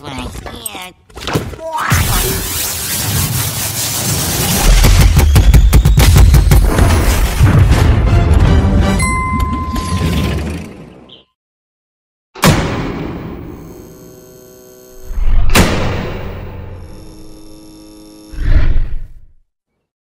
right here.